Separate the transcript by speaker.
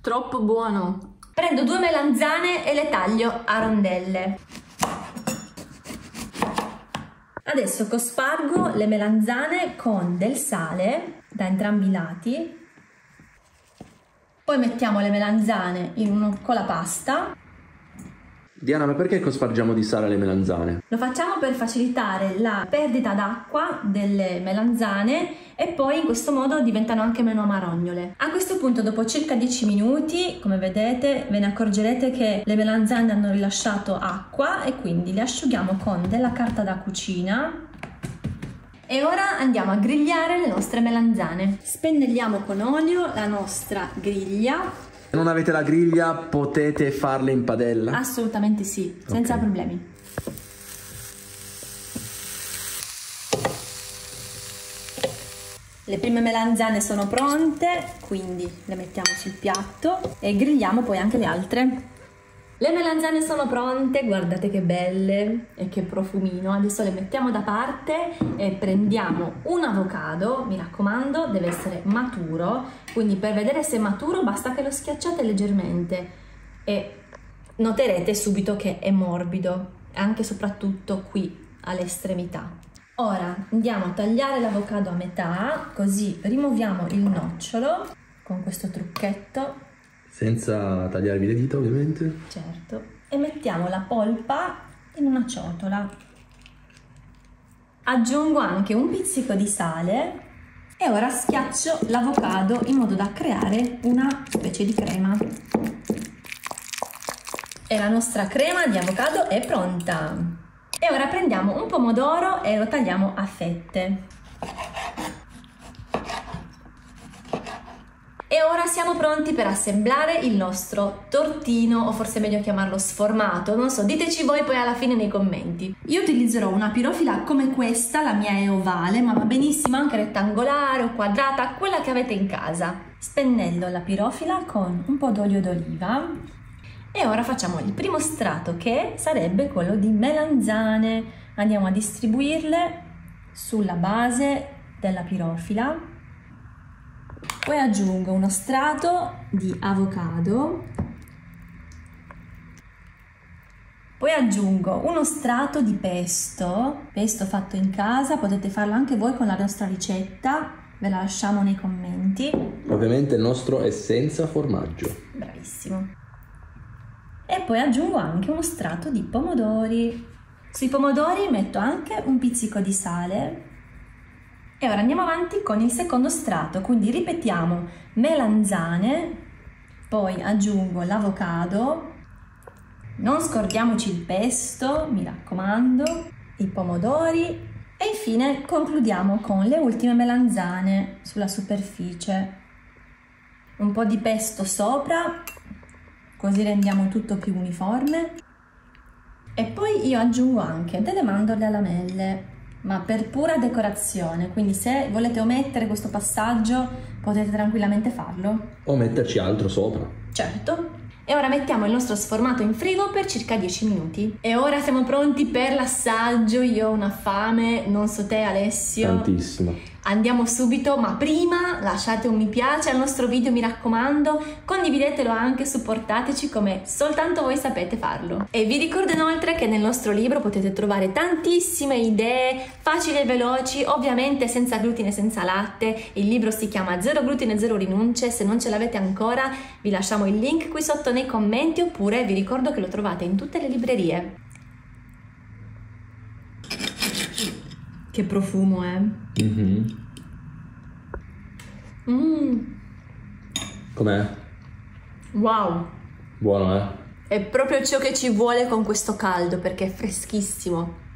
Speaker 1: Troppo buono.
Speaker 2: Prendo due melanzane e le taglio a rondelle. Adesso cospargo le melanzane con del sale da entrambi i lati. Poi mettiamo le melanzane uno, con la pasta
Speaker 3: Diana, ma perché cospargiamo di sale le melanzane?
Speaker 2: Lo facciamo per facilitare la perdita d'acqua delle melanzane e poi in questo modo diventano anche meno amarognole. A questo punto, dopo circa 10 minuti, come vedete, ve ne accorgerete che le melanzane hanno rilasciato acqua e quindi le asciughiamo con della carta da cucina e ora andiamo a grigliare le nostre melanzane. Spennelliamo con olio la nostra griglia
Speaker 3: non avete la griglia potete farle in padella?
Speaker 2: Assolutamente sì, senza okay. problemi. Le prime melanzane sono pronte, quindi le mettiamo sul piatto e grigliamo poi anche le altre. Le melanzane sono pronte, guardate che belle e che profumino. Adesso le mettiamo da parte e prendiamo un avocado, mi raccomando, deve essere maturo, quindi per vedere se è maturo basta che lo schiacciate leggermente e noterete subito che è morbido, anche e soprattutto qui all'estremità. Ora andiamo a tagliare l'avocado a metà, così rimuoviamo il nocciolo con questo trucchetto
Speaker 3: senza tagliarvi le dita ovviamente.
Speaker 2: Certo. E mettiamo la polpa in una ciotola. Aggiungo anche un pizzico di sale e ora schiaccio l'avocado in modo da creare una specie di crema. E la nostra crema di avocado è pronta. E ora prendiamo un pomodoro e lo tagliamo a fette. Ora siamo pronti per assemblare il nostro tortino, o forse è meglio chiamarlo sformato, non so, diteci voi poi alla fine nei commenti. Io utilizzerò una pirofila come questa, la mia è ovale, ma va benissimo anche rettangolare o quadrata, quella che avete in casa. Spennello la pirofila con un po' d'olio d'oliva e ora facciamo il primo strato che sarebbe quello di melanzane. Andiamo a distribuirle sulla base della pirofila poi aggiungo uno strato di avocado. Poi aggiungo uno strato di pesto, pesto fatto in casa, potete farlo anche voi con la nostra ricetta, ve la lasciamo nei commenti.
Speaker 3: Ovviamente il nostro è senza formaggio.
Speaker 2: Bravissimo. E poi aggiungo anche uno strato di pomodori. Sui pomodori metto anche un pizzico di sale e ora andiamo avanti con il secondo strato, quindi ripetiamo. Melanzane, poi aggiungo l'avocado, non scordiamoci il pesto, mi raccomando, i pomodori. E infine concludiamo con le ultime melanzane sulla superficie. Un po' di pesto sopra, così rendiamo tutto più uniforme. E poi io aggiungo anche delle mandorle alla lamelle ma per pura decorazione, quindi se volete omettere questo passaggio potete tranquillamente farlo.
Speaker 3: O metterci altro sopra.
Speaker 2: Certo. E ora mettiamo il nostro sformato in frigo per circa 10 minuti. E ora siamo pronti per l'assaggio, io ho una fame, non so te Alessio.
Speaker 3: Tantissimo.
Speaker 2: Andiamo subito, ma prima lasciate un mi piace al nostro video, mi raccomando, condividetelo anche, supportateci come soltanto voi sapete farlo. E vi ricordo inoltre che nel nostro libro potete trovare tantissime idee facili e veloci, ovviamente senza glutine e senza latte. Il libro si chiama Zero glutine, zero rinunce, se non ce l'avete ancora vi lasciamo il link qui sotto nei commenti oppure vi ricordo che lo trovate in tutte le librerie. Che profumo è. Eh? Mm-hmm.
Speaker 3: Mm. Com'è?
Speaker 2: Wow.
Speaker 3: Buono, eh?
Speaker 2: È proprio ciò che ci vuole con questo caldo perché è freschissimo.